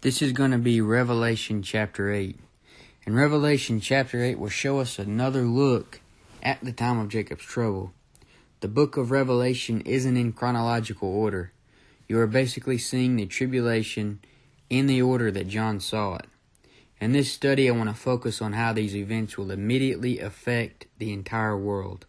This is going to be Revelation chapter 8. And Revelation chapter 8 will show us another look at the time of Jacob's trouble. The book of Revelation isn't in chronological order. You are basically seeing the tribulation in the order that John saw it. In this study, I want to focus on how these events will immediately affect the entire world.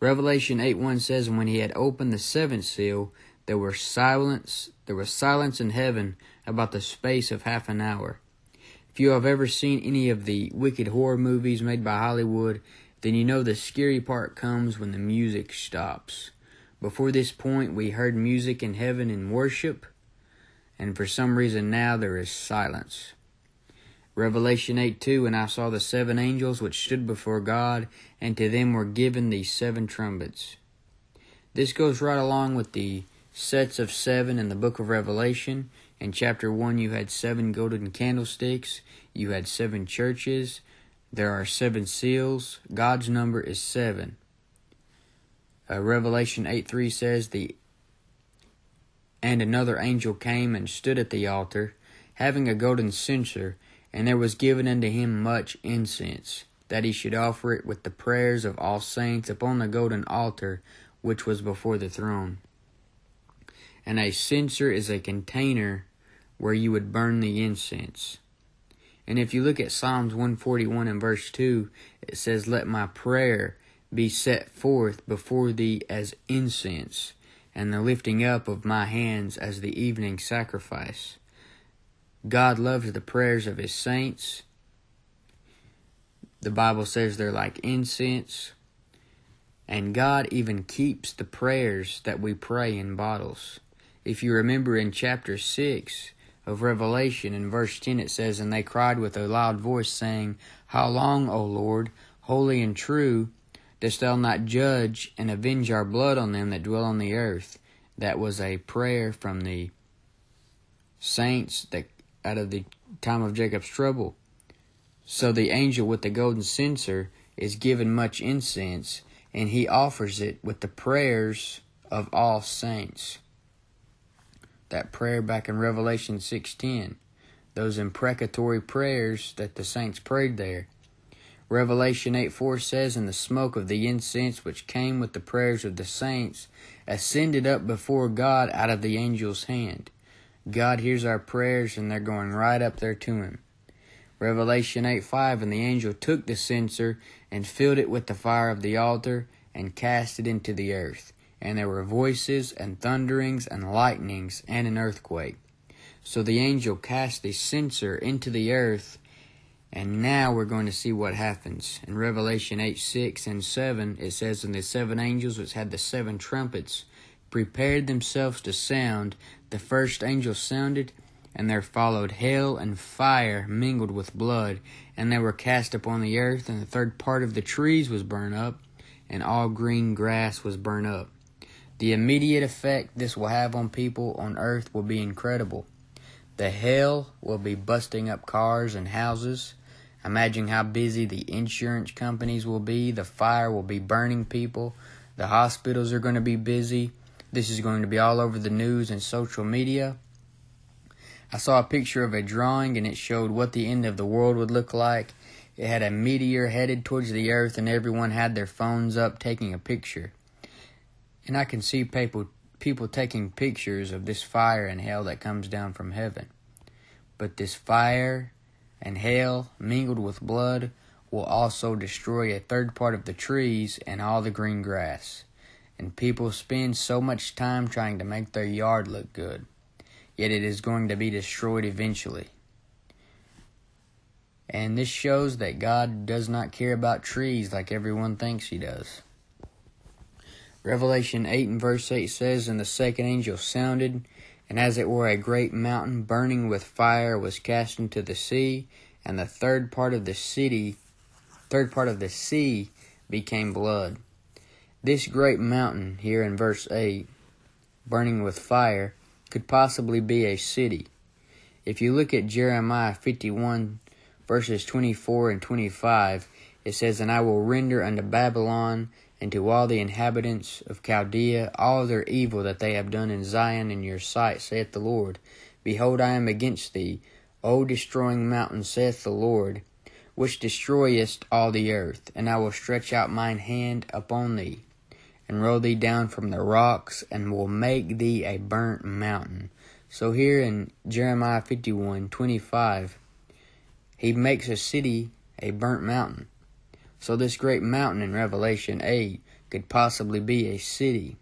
Revelation 8 1 says, When he had opened the seventh seal, there was silence there was silence in heaven about the space of half an hour. If you have ever seen any of the wicked horror movies made by Hollywood, then you know the scary part comes when the music stops. Before this point, we heard music in heaven in worship, and for some reason now there is silence. Revelation 8 2 And I saw the seven angels which stood before God, and to them were given the seven trumpets. This goes right along with the sets of seven in the book of Revelation. In chapter 1, you had seven golden candlesticks, you had seven churches, there are seven seals. God's number is seven. Uh, Revelation 8 3 says, the And another angel came and stood at the altar, having a golden censer, and there was given unto him much incense, that he should offer it with the prayers of all saints upon the golden altar which was before the throne and a censer is a container where you would burn the incense. And if you look at Psalms 141 and verse 2, it says, Let my prayer be set forth before thee as incense, and the lifting up of my hands as the evening sacrifice. God loves the prayers of his saints. The Bible says they're like incense. And God even keeps the prayers that we pray in bottles. If you remember in chapter 6 of Revelation, in verse 10, it says, And they cried with a loud voice, saying, How long, O Lord, holy and true, dost thou not judge and avenge our blood on them that dwell on the earth? That was a prayer from the saints that out of the time of Jacob's trouble. So the angel with the golden censer is given much incense, and he offers it with the prayers of all saints that prayer back in Revelation 6:10, those imprecatory prayers that the saints prayed there. Revelation 8:4 says, "And the smoke of the incense which came with the prayers of the saints ascended up before God out of the angel's hand." God hears our prayers and they're going right up there to him. Revelation 8:5 And the angel took the censer and filled it with the fire of the altar and cast it into the earth and there were voices and thunderings and lightnings and an earthquake. So the angel cast the censer into the earth, and now we're going to see what happens. In Revelation 8 6 and 7, it says, And the seven angels which had the seven trumpets prepared themselves to sound. The first angel sounded, and there followed hail and fire mingled with blood, and they were cast upon the earth, and the third part of the trees was burned up, and all green grass was burned up. The immediate effect this will have on people on earth will be incredible. The hell will be busting up cars and houses. Imagine how busy the insurance companies will be. The fire will be burning people. The hospitals are going to be busy. This is going to be all over the news and social media. I saw a picture of a drawing and it showed what the end of the world would look like. It had a meteor headed towards the earth and everyone had their phones up taking a picture. And I can see people people taking pictures of this fire and hail that comes down from heaven. But this fire and hail mingled with blood will also destroy a third part of the trees and all the green grass. And people spend so much time trying to make their yard look good. Yet it is going to be destroyed eventually. And this shows that God does not care about trees like everyone thinks he does. Revelation 8 and verse 8 says, And the second angel sounded, and as it were a great mountain burning with fire was cast into the sea, and the third part of the city, third part of the sea became blood. This great mountain here in verse 8, burning with fire, could possibly be a city. If you look at Jeremiah 51 verses 24 and 25, it says, And I will render unto Babylon and to all the inhabitants of Chaldea all their evil that they have done in Zion in your sight, saith the Lord. Behold, I am against thee, O destroying mountain, saith the Lord, which destroyest all the earth, and I will stretch out mine hand upon thee, and roll thee down from the rocks, and will make thee a burnt mountain. So here in Jeremiah 51 25, he makes a city a burnt mountain. So this great mountain in Revelation 8 could possibly be a city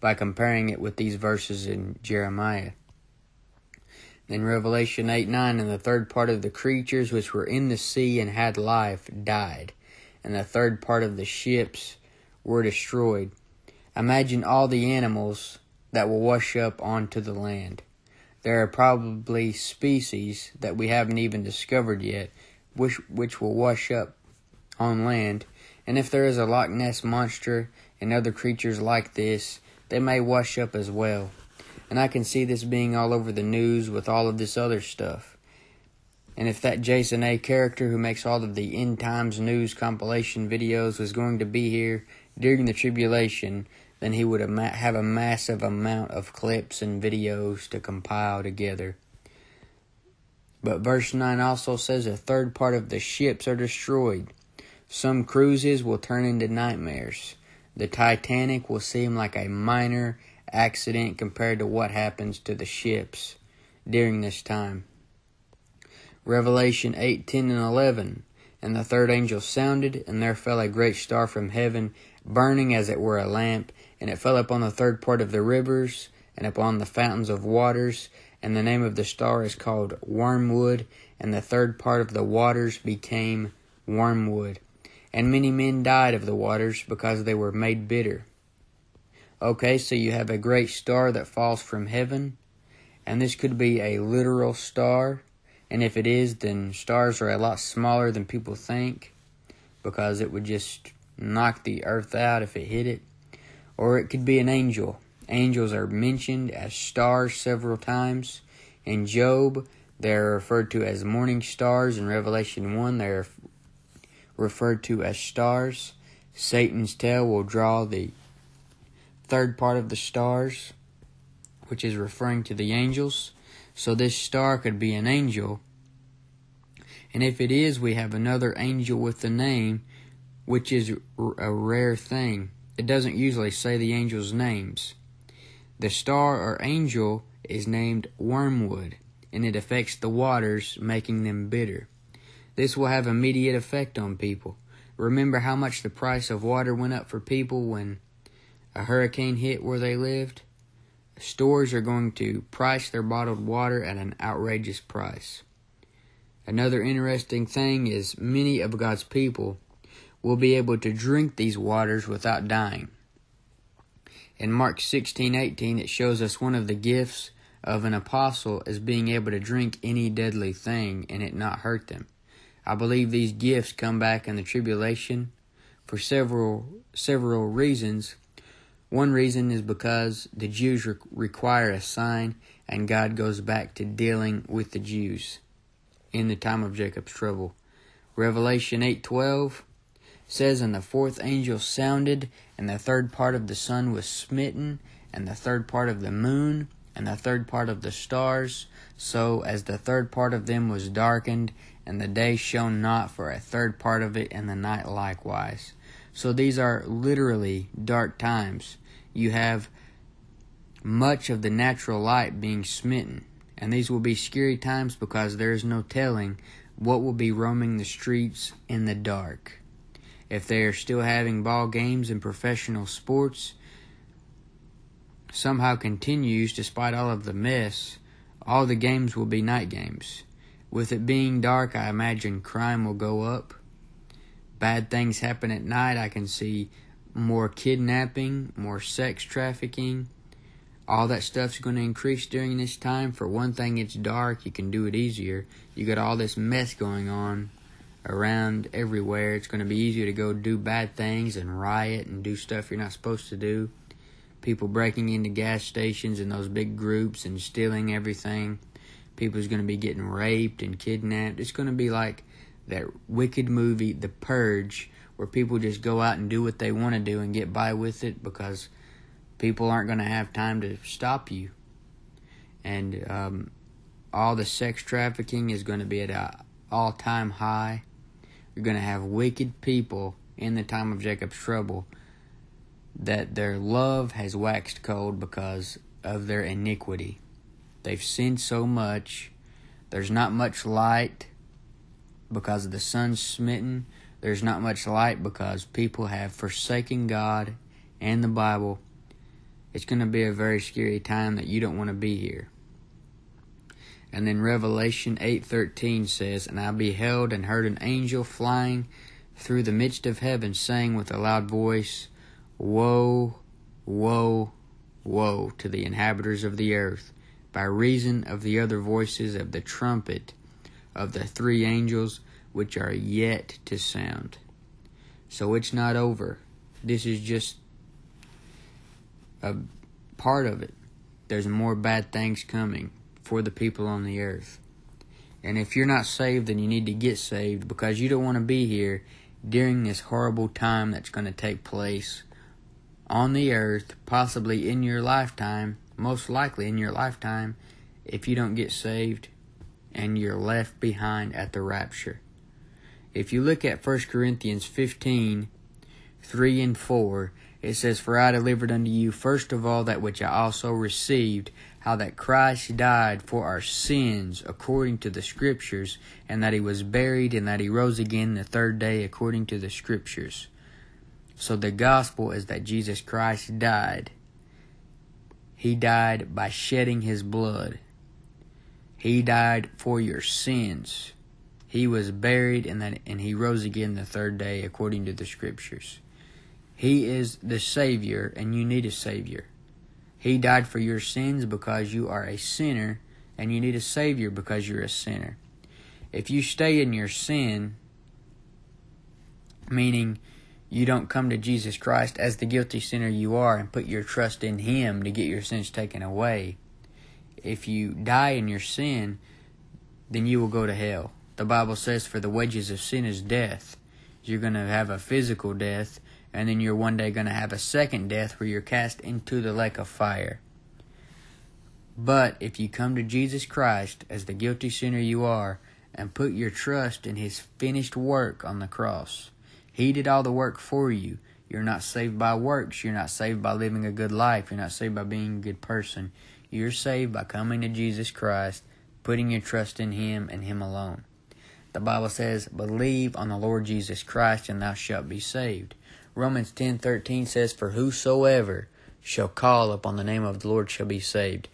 by comparing it with these verses in Jeremiah. Then Revelation 8 9, and the third part of the creatures which were in the sea and had life died, and the third part of the ships were destroyed. Imagine all the animals that will wash up onto the land. There are probably species that we haven't even discovered yet, which, which will wash up on land. And if there is a Loch Ness monster and other creatures like this, they may wash up as well and I can see this being all over the news with all of this other stuff. And if that Jason A character who makes all of the end times news compilation videos was going to be here during the tribulation, then he would have a massive amount of clips and videos to compile together. But verse 9 also says a third part of the ships are destroyed. Some cruises will turn into nightmares. The Titanic will seem like a minor accident compared to what happens to the ships during this time. Revelation 8, 10, and 11. And the third angel sounded, and there fell a great star from heaven, burning as it were a lamp, and it fell upon the third part of the rivers, and upon the fountains of waters, and the name of the star is called Wormwood, and the third part of the waters became wormwood. And many men died of the waters, because they were made bitter. Okay, so you have a great star that falls from heaven, and this could be a literal star. And if it is, then stars are a lot smaller than people think because it would just knock the earth out if it hit it. Or it could be an angel. Angels are mentioned as stars several times. In Job, they're referred to as morning stars. In Revelation 1, they're referred to as stars. Satan's tail will draw the third part of the stars, which is referring to the angels. So this star could be an angel. And if it is, we have another angel with the name, which is a rare thing. It doesn't usually say the angels' names. The star or angel is named Wormwood, and it affects the waters, making them bitter. This will have immediate effect on people. Remember how much the price of water went up for people when a hurricane hit where they lived, stores are going to price their bottled water at an outrageous price. Another interesting thing is many of God's people will be able to drink these waters without dying. In Mark 16:18 it shows us one of the gifts of an apostle as being able to drink any deadly thing and it not hurt them. I believe these gifts come back in the tribulation for several several reasons one reason is because the Jews re- require a sign, and God goes back to dealing with the Jews in the time of Jacob's trouble. Revelation 8:12 says, "And the fourth angel sounded, and the third part of the sun was smitten, and the third part of the moon, and the third part of the stars, so as the third part of them was darkened, and the day shone not for a third part of it, and the night likewise." So these are literally dark times. You have much of the natural light being smitten, and these will be scary times because there is no telling what will be roaming the streets in the dark. If they are still having ball games and professional sports somehow continues despite all of the mess, all the games will be night games. With it being dark, I imagine crime will go up bad things happen at night. I can see more kidnapping, more sex trafficking. All that stuff's going to increase during this time. For one thing, it's dark. You can do it easier. You got all this mess going on around everywhere. It's going to be easier to go do bad things and riot and do stuff you're not supposed to do. People breaking into gas stations and those big groups and stealing everything. People's going to be getting raped and kidnapped. It's going to be like that wicked movie, The Purge, where people just go out and do what they want to do and get by with it because people aren't going to have time to stop you. And um, all the sex trafficking is going to be at an all time high. You're going to have wicked people in the time of Jacob's trouble that their love has waxed cold because of their iniquity. They've sinned so much. There's not much light because the sun's smitten. There's not much light because people have forsaken God and the Bible. It's going to be a very scary time that you don't want to be here. And then Revelation 8:13 says, "And I beheld and heard an angel flying through the midst of heaven, saying with a loud voice, Woe, woe, woe to the inhabitants of the earth, by reason of the other voices of the trumpet of the three angels which are yet to sound. So it's not over. This is just a part of it. There's more bad things coming for the people on the earth. And if you're not saved, then you need to get saved because you don't want to be here during this horrible time that's going to take place on the earth, possibly in your lifetime, most likely in your lifetime, if you don't get saved and you're left behind at the rapture. If you look at 1 Corinthians 15 3 and 4, it says, For I delivered unto you first of all that which I also received, how that Christ died for our sins according to the Scriptures, and that he was buried, and that he rose again the third day according to the Scriptures. So the gospel is that Jesus Christ died. He died by shedding his blood. He died for your sins. He was buried and and he rose again the third day according to the scriptures. He is the savior and you need a savior. He died for your sins because you are a sinner and you need a savior because you're a sinner. If you stay in your sin, meaning you don't come to Jesus Christ as the guilty sinner you are and put your trust in Him to get your sins taken away, if you die in your sin, then you will go to hell. The Bible says, For the wages of sin is death. You're going to have a physical death, and then you're one day going to have a second death where you're cast into the lake of fire. But if you come to Jesus Christ as the guilty sinner you are and put your trust in His finished work on the cross, he did all the work for you. You're not saved by works. You're not saved by living a good life. You're not saved by being a good person. You're saved by coming to Jesus Christ, putting your trust in Him and Him alone. The Bible says, Believe on the Lord Jesus Christ, and thou shalt be saved. Romans 10:13 says, For whosoever shall call upon the name of the Lord shall be saved.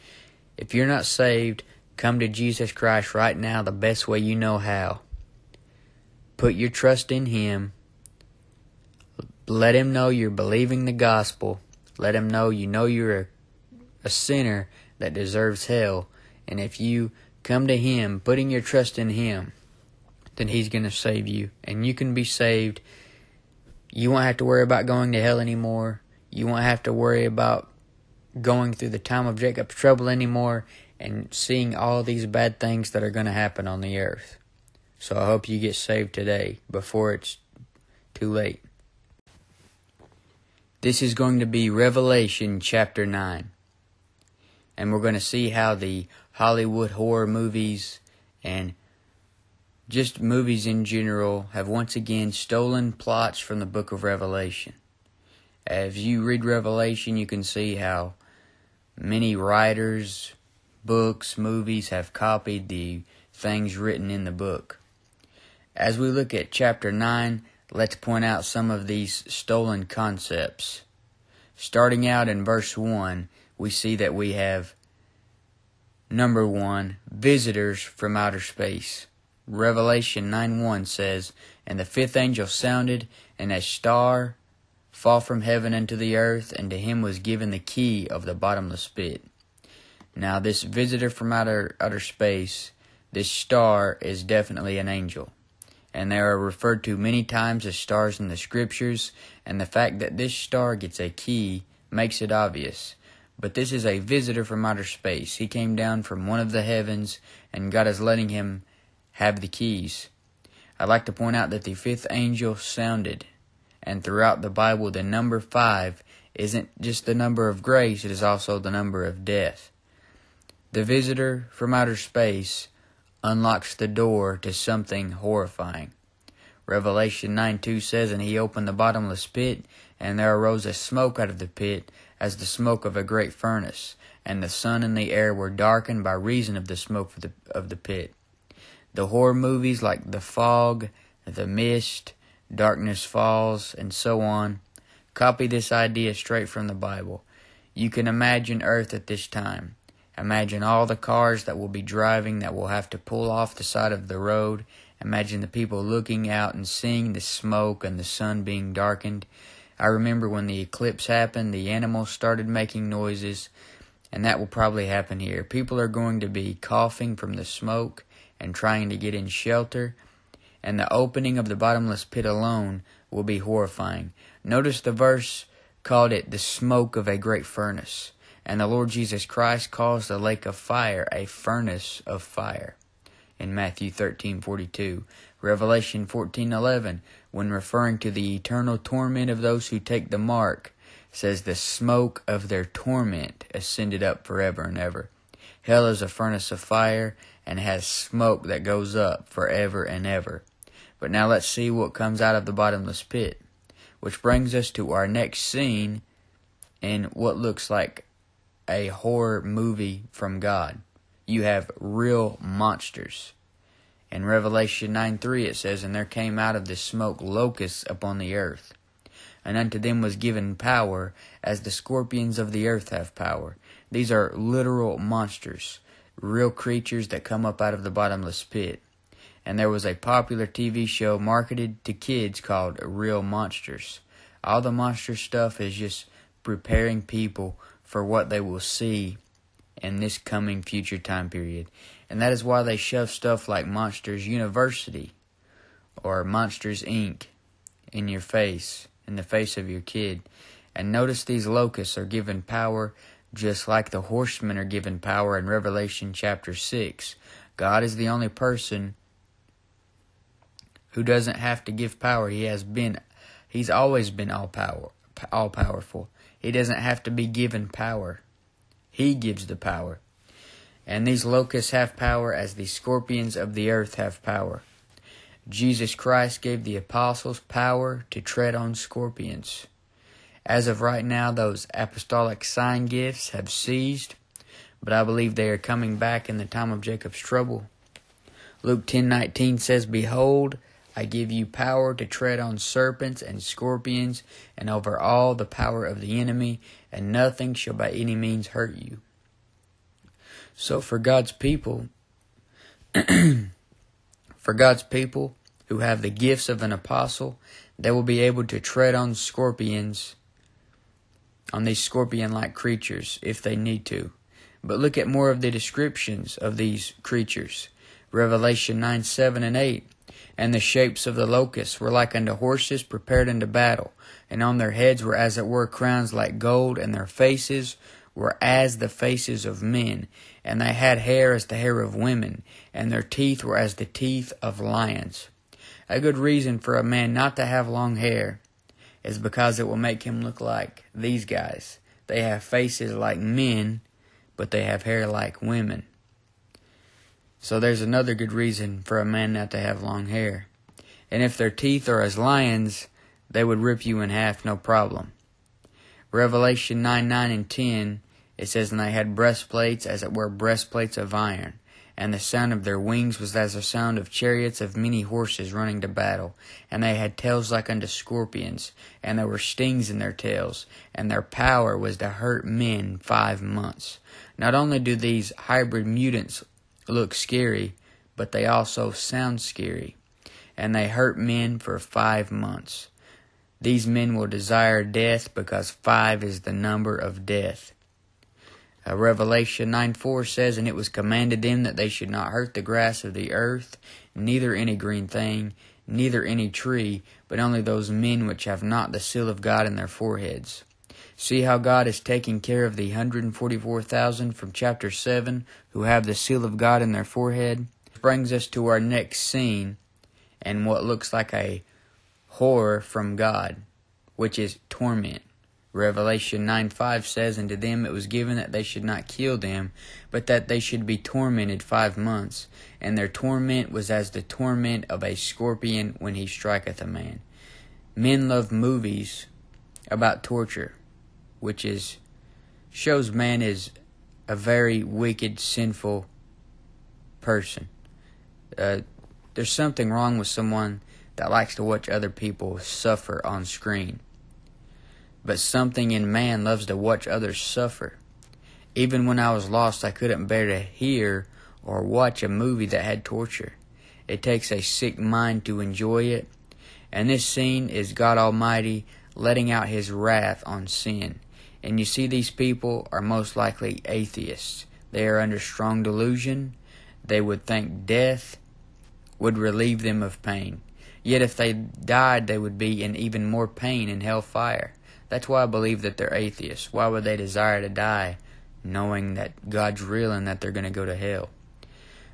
If you're not saved, come to Jesus Christ right now the best way you know how. Put your trust in Him let him know you're believing the gospel. Let him know you know you're a, a sinner that deserves hell. And if you come to him, putting your trust in him, then he's going to save you. And you can be saved. You won't have to worry about going to hell anymore. You won't have to worry about going through the time of Jacob's trouble anymore and seeing all these bad things that are going to happen on the earth. So I hope you get saved today before it's too late. This is going to be Revelation chapter 9. And we're going to see how the Hollywood horror movies and just movies in general have once again stolen plots from the book of Revelation. As you read Revelation, you can see how many writers, books, movies have copied the things written in the book. As we look at chapter 9, let's point out some of these stolen concepts. Starting out in verse 1, we see that we have number 1, visitors from outer space. Revelation 9 1 says, And the fifth angel sounded, and a star fall from heaven unto the earth, and to him was given the key of the bottomless pit. Now, this visitor from outer, outer space, this star, is definitely an angel and they are referred to many times as stars in the scriptures, and the fact that this star gets a key makes it obvious. But this is a visitor from outer space. He came down from one of the heavens, and God is letting him have the keys. I'd like to point out that the fifth angel sounded, and throughout the Bible, the number five isn't just the number of grace, it is also the number of death. The visitor from outer space unlocks the door to something horrifying. Revelation 9 2 says, And he opened the bottomless pit, and there arose a smoke out of the pit, as the smoke of a great furnace, and the sun and the air were darkened by reason of the smoke of the, of the pit. The horror movies like The Fog, The Mist, Darkness Falls, and so on copy this idea straight from the Bible. You can imagine Earth at this time. Imagine all the cars that will be driving that will have to pull off the side of the road. Imagine the people looking out and seeing the smoke and the sun being darkened. I remember when the eclipse happened, the animals started making noises, and that will probably happen here. People are going to be coughing from the smoke and trying to get in shelter, and the opening of the bottomless pit alone will be horrifying. Notice the verse called it the smoke of a great furnace. And the Lord Jesus Christ calls the lake of fire a furnace of fire. In Matthew 13:42, Revelation 14:11, when referring to the eternal torment of those who take the mark, says the smoke of their torment ascended up forever and ever. Hell is a furnace of fire and has smoke that goes up forever and ever. But now let's see what comes out of the bottomless pit, which brings us to our next scene in what looks like a horror movie from God. You have real monsters. In Revelation 9 3, it says, And there came out of the smoke locusts upon the earth. And unto them was given power, as the scorpions of the earth have power. These are literal monsters, real creatures that come up out of the bottomless pit. And there was a popular TV show marketed to kids called Real Monsters. All the monster stuff is just preparing people for what they will see in this coming future time period. And that is why they shove stuff like Monsters University or Monsters Inc. in your face, in the face of your kid. And notice these locusts are given power just like the horsemen are given power in Revelation chapter 6. God is the only person who doesn't have to give power. He has been he's always been all power all powerful. He doesn't have to be given power. He gives the power. And these locusts have power as the scorpions of the earth have power. Jesus Christ gave the apostles power to tread on scorpions. As of right now, those apostolic sign gifts have ceased, but I believe they are coming back in the time of Jacob's trouble. Luke 10:19 says, "Behold, I give you power to tread on serpents and scorpions and over all the power of the enemy, and nothing shall by any means hurt you. So for God's people, for God's people who have the gifts of an apostle, they will be able to tread on scorpions, on these scorpion like creatures, if they need to. But look at more of the descriptions of these creatures. Revelation 9, 7, and 8 and the shapes of the locusts were like unto horses prepared unto battle, and on their heads were as it were crowns like gold, and their faces were as the faces of men, and they had hair as the hair of women, and their teeth were as the teeth of lions. A good reason for a man not to have long hair is because it will make him look like these guys. They have faces like men, but they have hair like women. So there's another good reason for a man not to have long hair. And if their teeth are as lions, they would rip you in half no problem. Revelation 9 9 and 10, it says, And they had breastplates as it were breastplates of iron, and the sound of their wings was as the sound of chariots of many horses running to battle. And they had tails like unto scorpions, and there were stings in their tails, and their power was to hurt men five months. Not only do these hybrid mutants look scary, but they also sound scary. And they hurt men for five months. These men will desire death because five is the number of death. Uh, Revelation 9 4 says, And it was commanded them that they should not hurt the grass of the earth, neither any green thing, neither any tree, but only those men which have not the seal of God in their foreheads. See how God is taking care of the 144,000 from chapter 7 who have the seal of God in their forehead? Brings us to our next scene and what looks like a horror from God, which is torment. Revelation 9 5 says, And to them it was given that they should not kill them, but that they should be tormented five months. And their torment was as the torment of a scorpion when he striketh a man. Men love movies about torture, which is shows man is a very wicked, sinful person. Uh, there's something wrong with someone that likes to watch other people suffer on screen but something in man loves to watch others suffer. Even when I was lost, I couldn't bear to hear or watch a movie that had torture. It takes a sick mind to enjoy it. And this scene is God Almighty letting out His wrath on sin. And you see, these people are most likely atheists. They are under strong delusion. They would think death would relieve them of pain. Yet if they died, they would be in even more pain in hellfire. That's why I believe that they're atheists. Why would they desire to die knowing that God's real and that they're going to go to hell?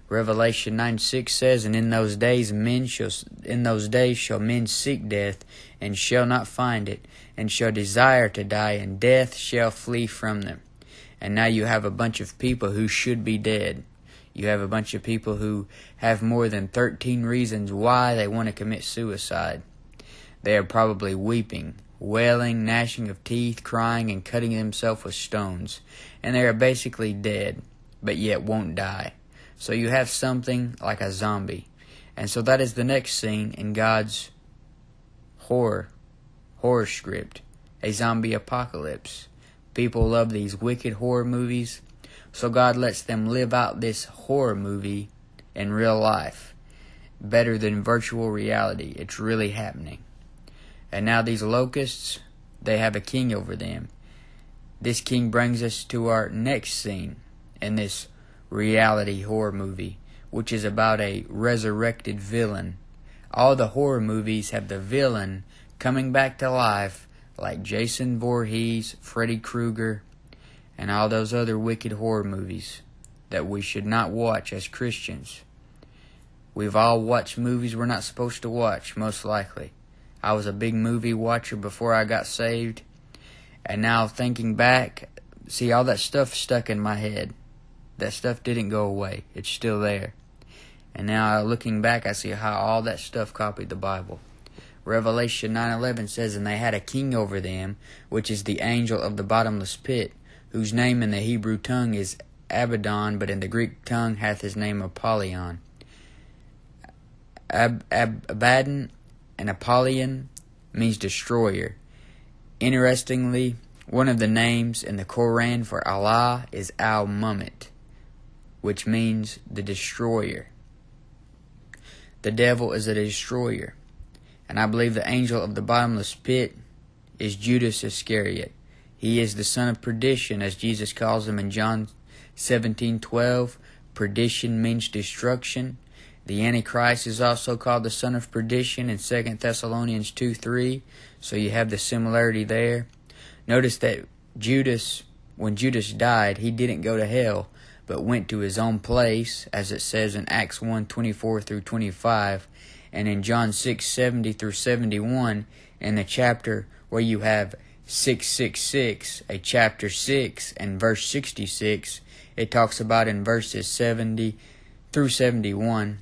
Revelation 9 6 says, And in those days men shall in those days shall men seek death, and shall not find it, and shall desire to die, and death shall flee from them. And now you have a bunch of people who should be dead. You have a bunch of people who have more than 13 reasons why they want to commit suicide. They are probably weeping, wailing, gnashing of teeth, crying, and cutting themselves with stones. And they are basically dead, but yet won't die. So you have something like a zombie. And so that is the next scene in God's horror horror script, a zombie apocalypse. People love these wicked horror movies, so God lets them live out this horror movie in real life. Better than virtual reality. It's really happening. And now these locusts, they have a king over them. This king brings us to our next scene in this reality horror movie, which is about a resurrected villain. All the horror movies have the villain coming back to life, like Jason Voorhees, Freddy Krueger, and all those other wicked horror movies that we should not watch as Christians. We've all watched movies we're not supposed to watch, most likely. I was a big movie watcher before I got saved. And now thinking back, see, all that stuff stuck in my head. That stuff didn't go away, it's still there. And now looking back, I see how all that stuff copied the Bible. Revelation 9:11 says, "And they had a king over them, which is the angel of the bottomless pit, whose name in the Hebrew tongue is Abaddon, but in the Greek tongue hath his name Apollyon." Ab- Ab- Abaddon and Apollyon means destroyer. Interestingly, one of the names in the Quran for Allah is Al Mumit, which means the destroyer. The devil is a destroyer, and I believe the angel of the bottomless pit is Judas Iscariot. He is the son of perdition, as Jesus calls him in John 17:12. Perdition means destruction, the Antichrist is also called the son of perdition in 2 Thessalonians 2 3, so you have the similarity there. Notice that Judas, when Judas died, he didn't go to hell, but went to his own place, as it says in Acts 1 24 through 25, and in John 6 70 through 71, in the chapter where you have 666, a chapter 6, and verse 66, it talks about in verses 70 through 71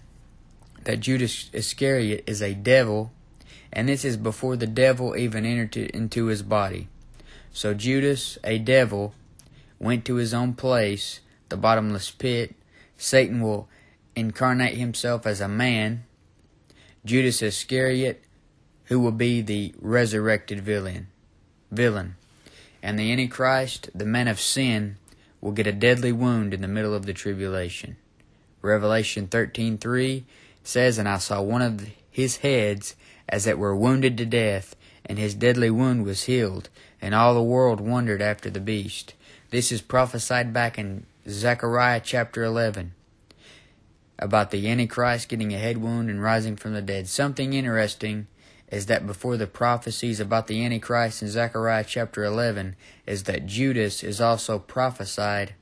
that Judas Iscariot is a devil, and this is before the devil even entered into his body. So Judas, a devil, went to his own place, the bottomless pit. Satan will incarnate himself as a man. Judas Iscariot, who will be the resurrected villain, villain, and the Antichrist, the man of sin, will get a deadly wound in the middle of the tribulation. Revelation thirteen three says, And I saw one of his heads as it were wounded to death, and his deadly wound was healed, and all the world wondered after the beast. This is prophesied back in Zechariah chapter 11 about the Antichrist getting a head wound and rising from the dead. Something interesting is that before the prophecies about the Antichrist in Zechariah chapter 11 is that Judas is also prophesied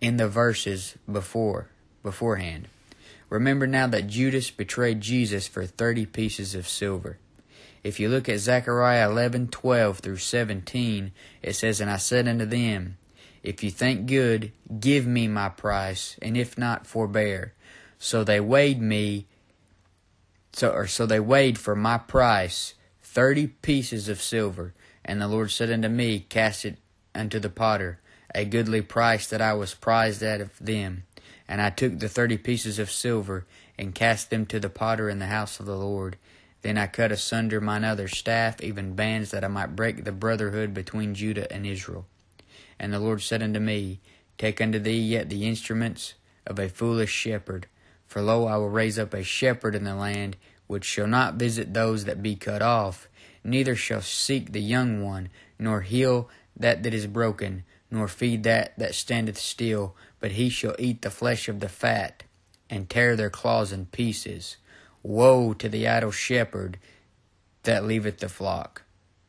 in the verses before beforehand. Remember now that Judas betrayed Jesus for 30 pieces of silver. If you look at Zechariah 11:12 through 17, it says, "And I said unto them, If you think good, give me my price, and if not, forbear. So they weighed me, so or so they weighed for my price thirty pieces of silver. And the Lord said unto me, Cast it unto the potter, a goodly price that I was prized out of them. And I took the thirty pieces of silver, and cast them to the potter in the house of the Lord. Then I cut asunder mine other staff, even bands, that I might break the brotherhood between Judah and Israel. And the Lord said unto me, Take unto thee yet the instruments of a foolish shepherd. For lo, I will raise up a shepherd in the land, which shall not visit those that be cut off, neither shall seek the young one, nor heal that that is broken, nor feed that that standeth still, but he shall eat the flesh of the fat, and tear their claws in pieces. Woe to the idle shepherd that leaveth the flock.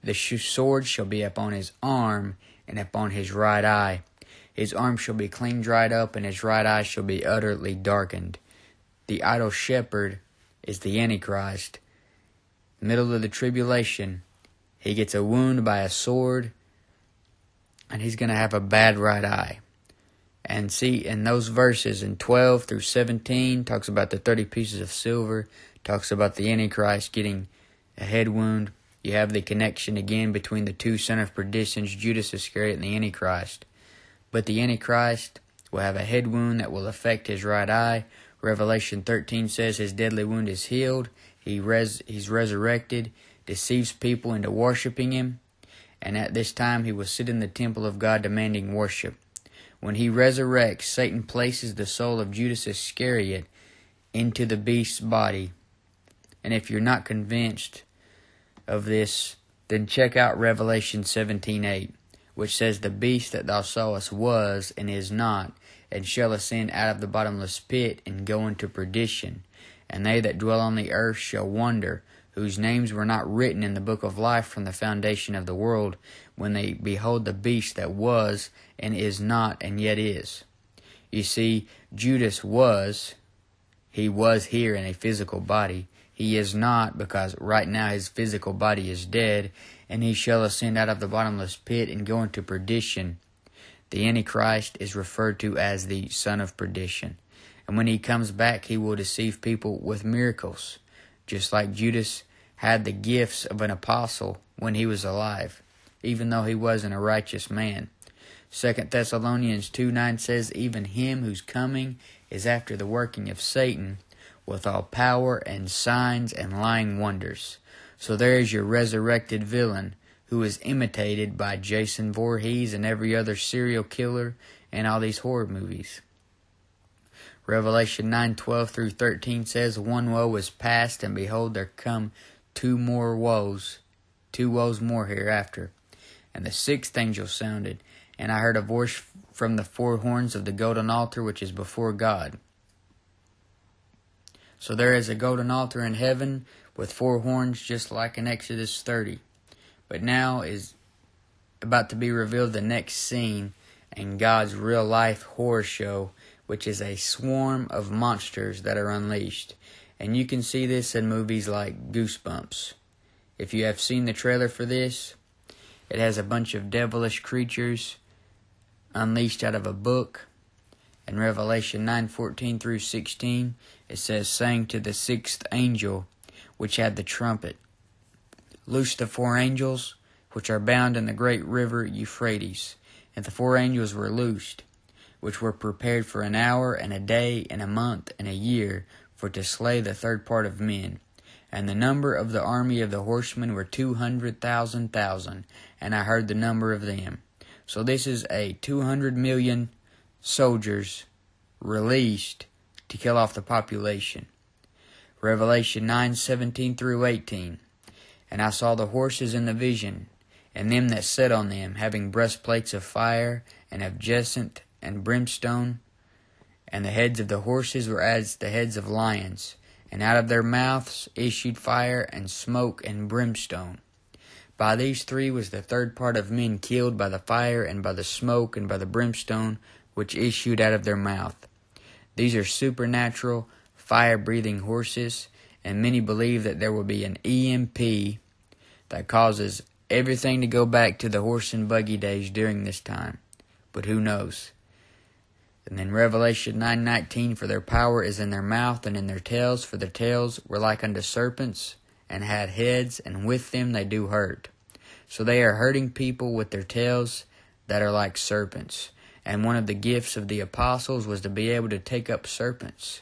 The sword shall be upon his arm, and upon his right eye. His arm shall be clean dried up, and his right eye shall be utterly darkened. The idle shepherd is the Antichrist. Middle of the tribulation, he gets a wound by a sword, and he's going to have a bad right eye. And see, in those verses, in 12 through 17, talks about the 30 pieces of silver, talks about the Antichrist getting a head wound. You have the connection again between the two son of perditions, Judas Iscariot and the Antichrist. But the Antichrist will have a head wound that will affect his right eye. Revelation 13 says his deadly wound is healed. He res- he's resurrected, deceives people into worshiping him. And at this time he will sit in the temple of God demanding worship. When he resurrects, Satan places the soul of Judas Iscariot into the beast's body. And if you're not convinced of this, then check out Revelation 17:8, which says the beast that thou sawest was and is not, and shall ascend out of the bottomless pit and go into perdition. And they that dwell on the earth shall wonder, whose names were not written in the book of life from the foundation of the world, when they behold the beast that was and is not and yet is. You see, Judas was, he was here in a physical body. He is not because right now his physical body is dead, and he shall ascend out of the bottomless pit and go into perdition. The Antichrist is referred to as the son of perdition. And when he comes back, he will deceive people with miracles, just like Judas had the gifts of an apostle when he was alive even though he wasn't a righteous man. Second Thessalonians 2 9 says, Even him whose coming is after the working of Satan, with all power and signs and lying wonders. So there is your resurrected villain, who is imitated by Jason Voorhees and every other serial killer in all these horror movies. Revelation 9:12 through 13 says, One woe is past, and behold, there come two more woes, two woes more hereafter. And the sixth angel sounded, and I heard a voice from the four horns of the golden altar which is before God. So there is a golden altar in heaven with four horns, just like in Exodus 30. But now is about to be revealed the next scene in God's real life horror show, which is a swarm of monsters that are unleashed. And you can see this in movies like Goosebumps. If you have seen the trailer for this, it has a bunch of devilish creatures unleashed out of a book. In Revelation 9:14 through 16, it says, "Saying to the sixth angel, which had the trumpet, Loose the four angels which are bound in the great river Euphrates." And the four angels were loosed, which were prepared for an hour and a day and a month and a year, for to slay the third part of men. And the number of the army of the horsemen were two hundred thousand thousand, and I heard the number of them. So this is a two hundred million soldiers released to kill off the population. Revelation nine seventeen through eighteen. And I saw the horses in the vision, and them that sat on them, having breastplates of fire, and of jacinth and brimstone, and the heads of the horses were as the heads of lions and out of their mouths issued fire and smoke and brimstone. By these three was the third part of men killed by the fire and by the smoke and by the brimstone which issued out of their mouth. These are supernatural, fire breathing horses, and many believe that there will be an EMP that causes everything to go back to the horse and buggy days during this time. But who knows? And then Revelation 9:19 for their power is in their mouth and in their tails for their tails were like unto serpents and had heads and with them they do hurt. So they are hurting people with their tails that are like serpents. And one of the gifts of the apostles was to be able to take up serpents.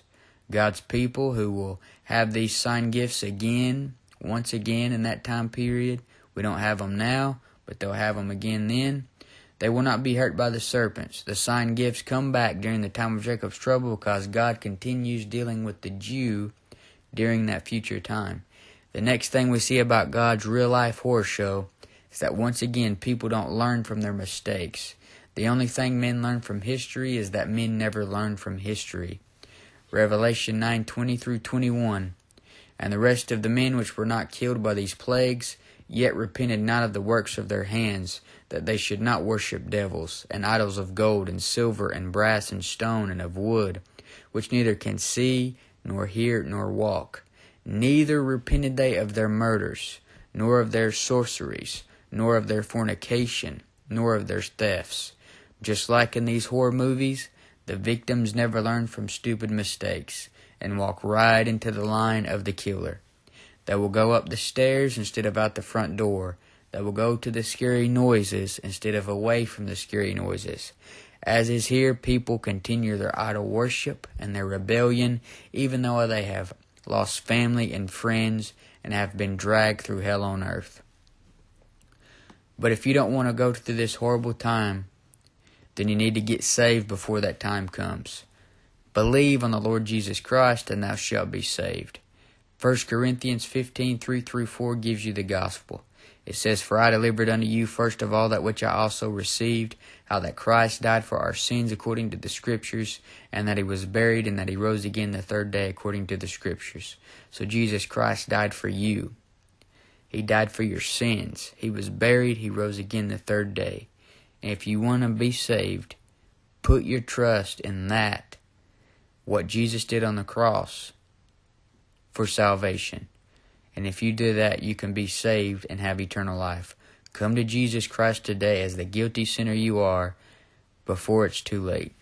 God's people who will have these sign gifts again, once again in that time period. We don't have them now, but they'll have them again then. They will not be hurt by the serpents. The sign gifts come back during the time of Jacob's trouble because God continues dealing with the Jew during that future time. The next thing we see about God's real life horror show is that once again people don't learn from their mistakes. The only thing men learn from history is that men never learn from history. Revelation 9:20 through 21. And the rest of the men which were not killed by these plagues yet repented not of the works of their hands, that they should not worship devils, and idols of gold, and silver, and brass, and stone, and of wood, which neither can see, nor hear, nor walk. Neither repented they of their murders, nor of their sorceries, nor of their fornication, nor of their thefts. Just like in these horror movies, the victims never learn from stupid mistakes and walk right into the line of the killer that will go up the stairs instead of out the front door, that will go to the scary noises instead of away from the scary noises. As is here, people continue their idol worship and their rebellion, even though they have lost family and friends and have been dragged through hell on earth. But if you don't want to go through this horrible time, then you need to get saved before that time comes. Believe on the Lord Jesus Christ, and thou shalt be saved. 1 Corinthians 15, 3 through 4 gives you the gospel. It says, For I delivered unto you first of all that which I also received, how that Christ died for our sins according to the Scriptures, and that he was buried, and that he rose again the third day according to the Scriptures. So Jesus Christ died for you. He died for your sins. He was buried, he rose again the third day. And if you want to be saved, put your trust in that, what Jesus did on the cross for salvation. And if you do that, you can be saved and have eternal life. Come to Jesus Christ today as the guilty sinner you are before it's too late.